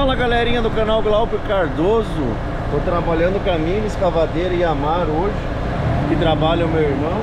Fala galerinha do canal Glauber Cardoso. Tô trabalhando com a mini escavadeira Yamar hoje Que trabalha o meu irmão.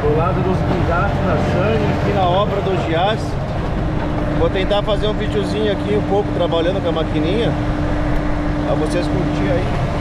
Do lado dos guindastes da Sani, Aqui na obra do Gias Vou tentar fazer um videozinho aqui um pouco Trabalhando com a maquininha Pra vocês curtirem aí.